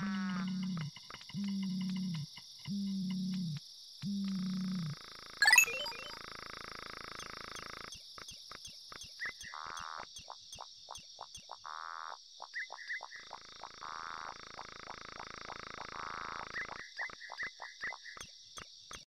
Música